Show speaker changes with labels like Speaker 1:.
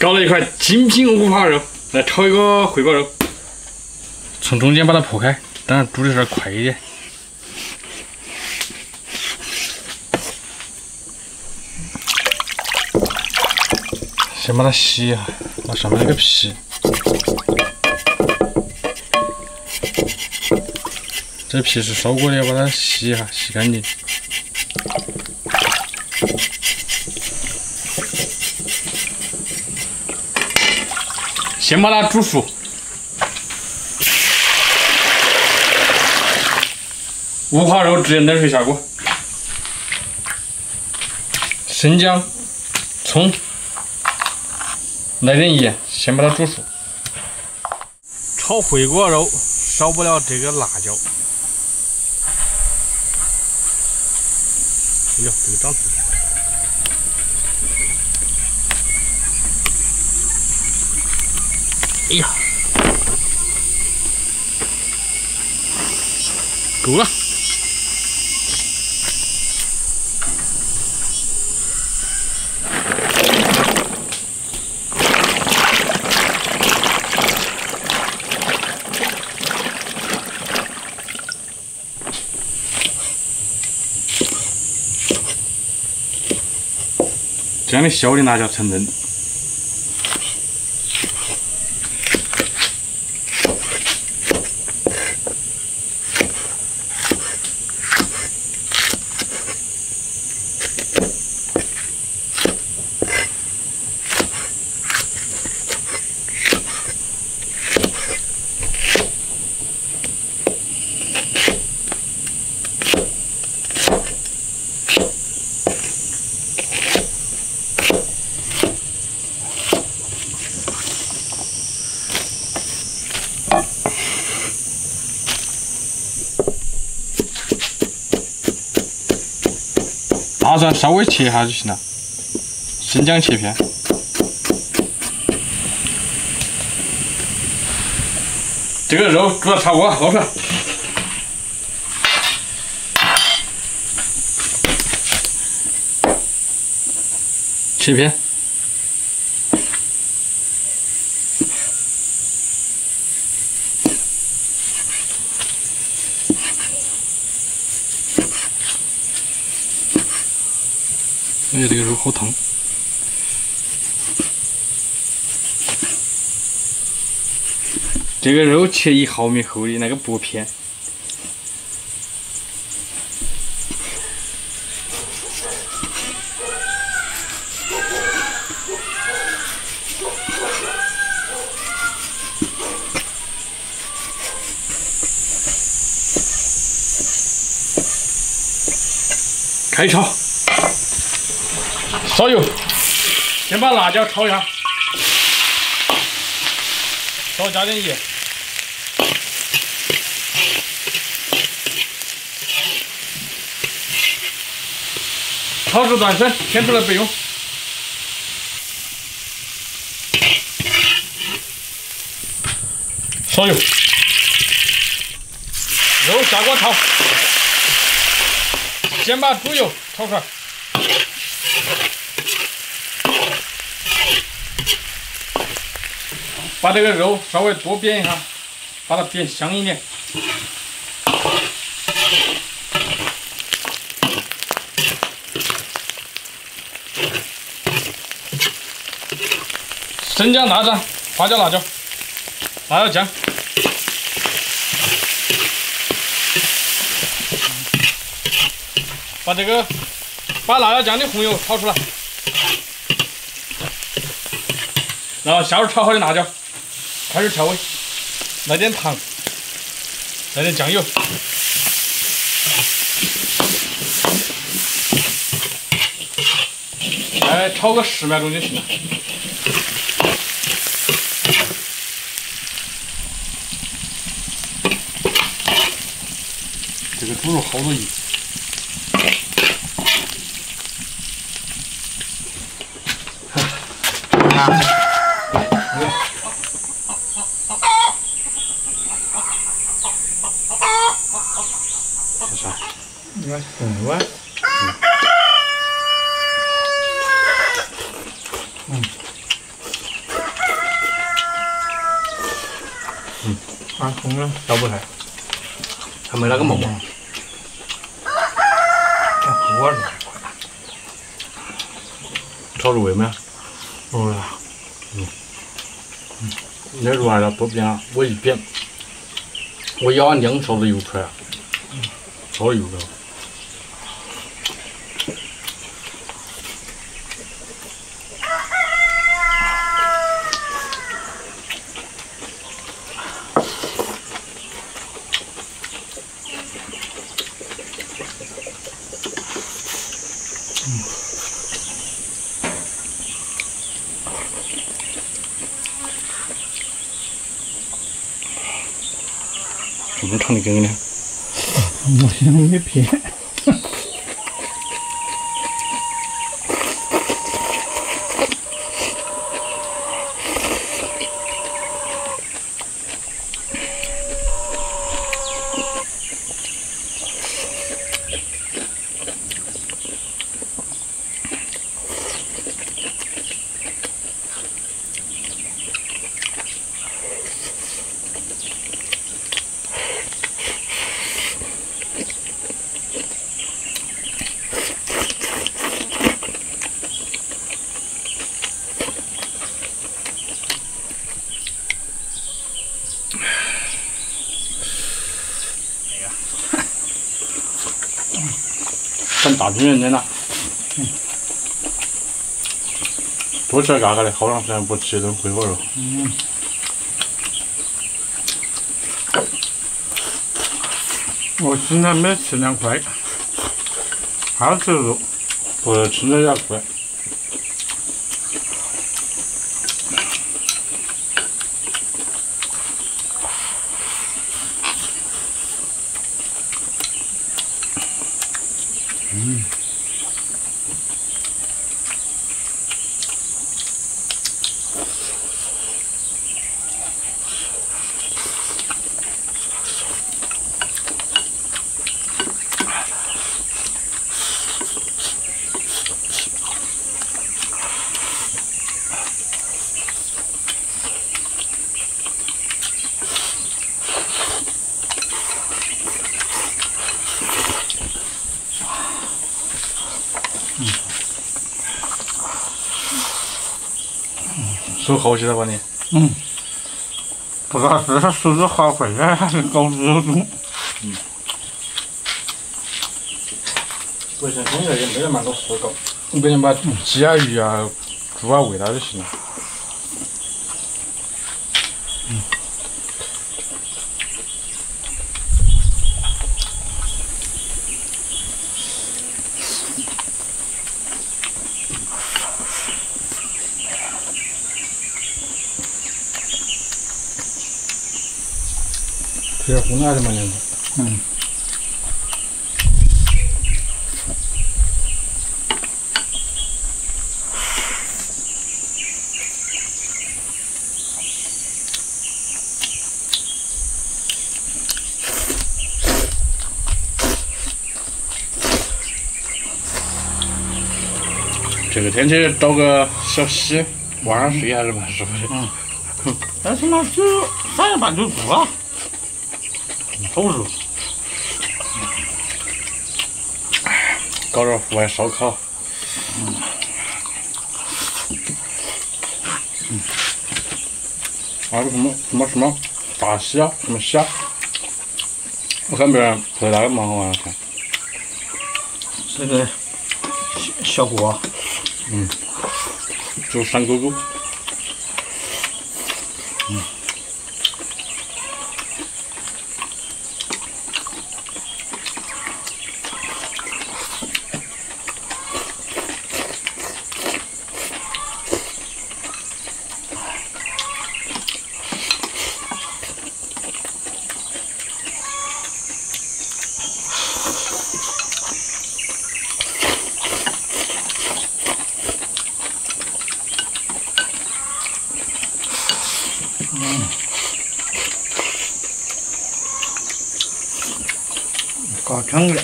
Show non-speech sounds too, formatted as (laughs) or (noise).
Speaker 1: 搞了一块精品五花肉，来炒一个回锅肉。从中间把它破开，当然煮的时候快一点。先把它洗一下，把上面那个皮，这皮是烧过的，要把它洗一下，洗干净。先把它煮熟，五花肉直接冷水下锅，生姜、葱，来点盐，先把它煮熟。炒回锅肉少不了这个辣椒。哎呦，这个长得。哎呀，够了！这样的小的辣椒才嫩。大蒜稍微切一下就行了，生姜切片，这个肉煮的差不多，捞出来，切片。好烫！这个肉切一毫米厚的那个薄片，开炒。烧油，先把辣椒炒一下，少加点盐，炒至断生，添出来备用。烧油，肉下锅炒，先把猪油炒出来。把这个肉稍微多煸一下，把它煸香一点。生姜、大蒜、花椒、辣椒、辣椒酱，把这个把辣椒酱的红油炒出来，然后下入炒好的辣椒。开始调味，来点糖，来点酱油，哎，炒个十秒钟就行了。这个猪肉好多油。嗯喂嗯嗯嗯
Speaker 2: 啊红了倒不开
Speaker 1: 还没那个毛啊
Speaker 2: 我说我
Speaker 1: 操作为吗
Speaker 2: 不是
Speaker 1: 啊嗯那软了不变了我一变我要两勺子油出来啊好有的 (laughs) 我唱的歌呢？
Speaker 2: 我现在没骗。
Speaker 1: 咱大军人的了。多吃点嘎嘎的，好长时间不吃顿回锅肉。
Speaker 2: 嗯。我今天没吃两块，还吃肉，
Speaker 1: 不是吃的也快。
Speaker 2: 嗯。
Speaker 1: 手好些了吧你？
Speaker 2: 嗯。不知道是他手指好快呀，还是搞热中？嗯。
Speaker 1: 不像现在也没得蛮多事搞，你不能把鸡啊、鱼啊、猪啊喂它就行了。这红还是蛮凉的。嗯。这个天气找个小溪，晚上睡还是蛮舒服的。
Speaker 2: 嗯。但是嘛，就三点半就住了。好热，
Speaker 1: 搞点户外烧烤。嗯。啊，什么什么什么大虾，什么虾？我看别人拍那个蛮好玩的，看。
Speaker 2: 这个小小锅。
Speaker 1: 嗯。就山沟沟。嗯，搞成了。